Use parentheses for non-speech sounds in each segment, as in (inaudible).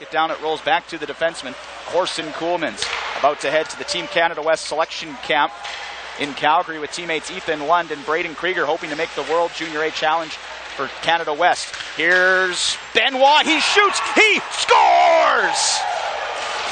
It down, it rolls back to the defenseman, Corson Coolmans, about to head to the Team Canada West selection camp in Calgary with teammates Ethan Lund and Brayden Krieger, hoping to make the World Junior A Challenge for Canada West. Here's Benoit. He shoots. He scores!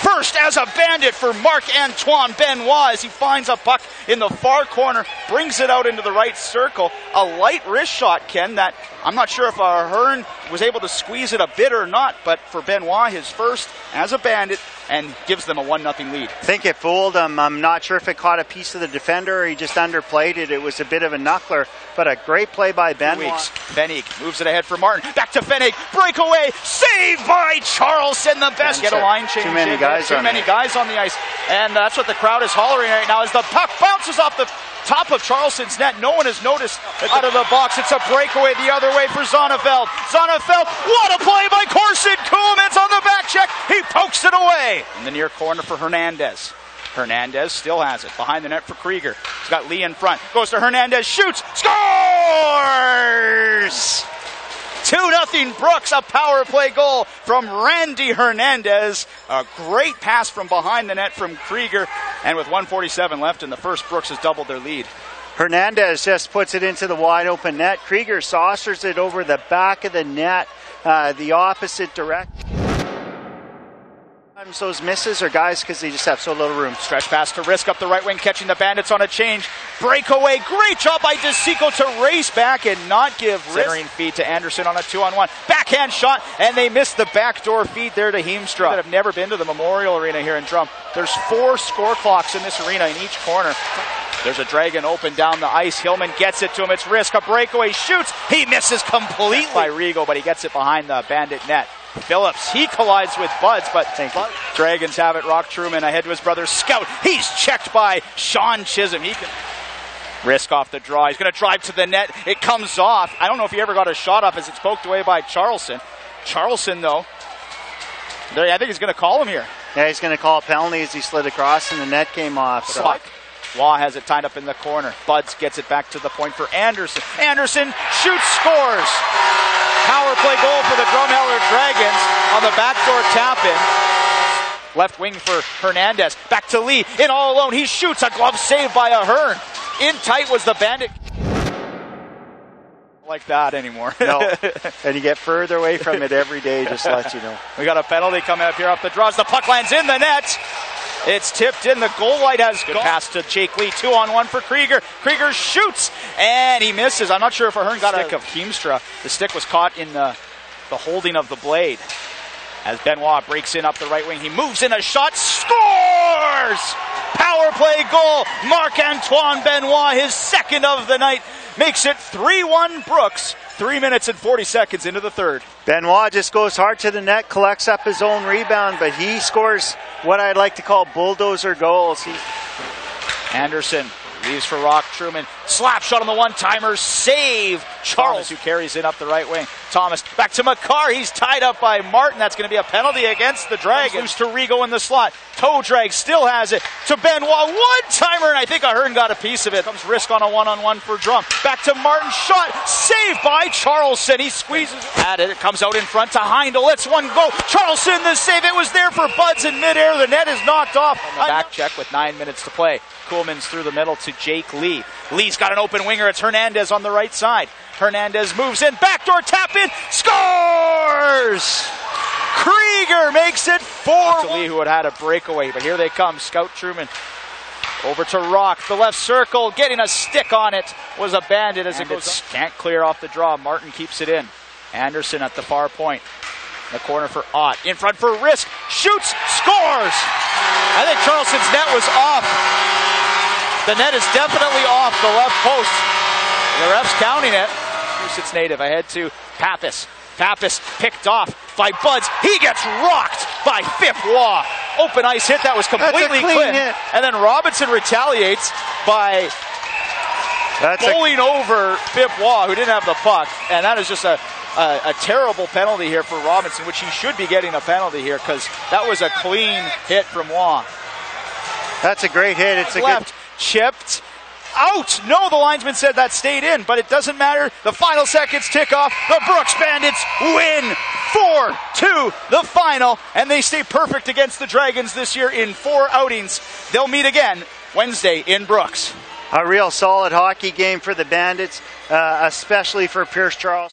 First as a bandit for Marc Antoine Benoit as he finds a puck in the far corner, brings it out into the right circle. A light wrist shot, Ken, that I'm not sure if uh, was able to squeeze it a bit or not, but for Benoit, his first as a bandit, and gives them a 1 0 lead. I think it fooled him. I'm not sure if it caught a piece of the defender or he just underplayed it. It was a bit of a knuckler, but a great play by Ben. Weeks. Fennig moves it ahead for Martin. Back to Fennig. Breakaway. Saved by Charleson. The best. Get a line change. Too many guys. Too many guys on the ice. And that's what the crowd is hollering right now as the puck bounces off the top of Charleson's net. No one has noticed out of the box. It's a breakaway the other way for Zonneveld. Zonneveld, what a play by Corson Coolmans on the back check. He pokes it away. In the near corner for Hernandez. Hernandez still has it. Behind the net for Krieger. He's got Lee in front. Goes to Hernandez, shoots, scores! 2 0 Brooks, a power play goal from Randy Hernandez. A great pass from behind the net from Krieger. And with 147 left in the first, Brooks has doubled their lead. Hernandez just puts it into the wide open net. Krieger saucers it over the back of the net, uh, the opposite direction. Sometimes those misses are guys because they just have so little room. Stretch pass to risk up the right wing, catching the Bandits on a change. Breakaway. Great job by DeSico to race back and not give centering feed to Anderson on a two on one. Backhand shot, and they missed the backdoor feed there to Heemstra. That have never been to the Memorial Arena here in Drum. There's four score clocks in this arena in each corner. There's a dragon open down the ice. Hillman gets it to him. It's risk. A breakaway shoots. He misses completely by Rigo, but he gets it behind the bandit net. Phillips, he collides with Buds, but Dragons have it. Rock Truman ahead to his brother Scout. He's checked by Sean Chisholm. He can risk off the draw. He's going to drive to the net. It comes off. I don't know if he ever got a shot off as it's poked away by Charleson. Charleson, though, I think he's going to call him here. Yeah, he's going to call a penalty as he slid across and the net came off. So. Law has it tied up in the corner. Buds gets it back to the point for Anderson. Anderson shoots, scores. Power play goal for the Drumheller Dragons on the backdoor tap in. Left wing for Hernandez. Back to Lee. In all alone. He shoots. A glove saved by Ahern. In tight was the Bandit. Like that anymore. no. (laughs) And you get further away from it every day, just to let you know. We got a penalty coming up here off the draws. The puck lands in the net. It's tipped in. The goal light has good pass to Jake Lee. Two on one for Krieger. Krieger shoots and he misses. I'm not sure if Ahern got a stick of Heemstra. The stick was caught in the, the holding of the blade. As Benoit breaks in up the right wing, he moves in a shot, scores! Power play goal. Marc Antoine Benoit, his second of the night, makes it 3 1 Brooks. Three minutes and 40 seconds into the third. Benoit just goes hard to the net, collects up his own rebound, but he scores what I'd like to call bulldozer goals. He... Anderson leaves for Rock Truman. Slap shot on the one timer. Save. Charles, who carries it up the right wing. Thomas back to McCarr. He's tied up by Martin. That's going to be a penalty against the Dragons. Loose to Rigo in the slot. Toe drag still has it to Benoit. One timer, and I think Ahern got a piece of it. Comes risk on a one on one for Drum. Back to Martin. Shot. Saved by Charleson. He squeezes at it. It comes out in front to Heindel. Let's one go. Charleson, the save. It was there for Buds in midair. The net is knocked off. On the back check with nine minutes to play. Coolman's through the middle to Jake Lee. Lee's got an open winger. It's Hernandez on the right side. Hernandez moves in, backdoor tap in, scores! Krieger makes it four. To Lee, who had had a breakaway, but here they come. Scout Truman over to Rock, the left circle, getting a stick on it was abandoned as and it goes. Can't clear off the draw. Martin keeps it in. Anderson at the far point. The corner for Ott. In front for Risk. Shoots. Scores. I think Charleson's net was off. The net is definitely off the left post. The ref's counting it. Massachusetts native ahead to Pappas. Pappas picked off by Buds. He gets rocked by Fifth Law. Open ice hit that was completely clean. Hit. And then Robinson retaliates by That's bowling a... over Fifth Law, who didn't have the puck. And that is just a, a, a, terrible penalty here for Robinson, which he should be getting a penalty here because that was a clean hit from Law. That's a great hit. It's a left, good chipped out. No, the linesman said that stayed in, but it doesn't matter. The final seconds tick off. The Brooks Bandits win 4 2 the final, and they stay perfect against the Dragons this year in four outings. They'll meet again Wednesday in Brooks. A real solid hockey game for the Bandits, uh, especially for Pierce Charles.